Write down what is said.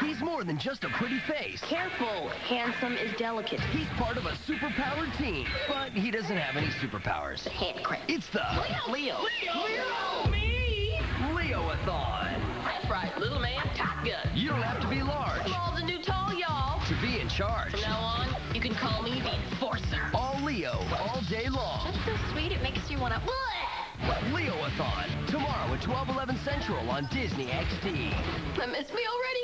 He's more than just a pretty face. Careful. Handsome is delicate. He's part of a superpowered team, but he doesn't have any superpowers. Hand crank. It's the Leo. Leo. Leo. Me. Leo-a-thon. That's right, little man. Top gun. You don't have to be large Small's a new tall, y'all. to be in charge. From now on, you can call me the Enforcer. All Leo, all day long. That's so sweet, it makes you want to... Leo-a-thon. Tomorrow at 12, 11 Central on Disney XD. I miss me already?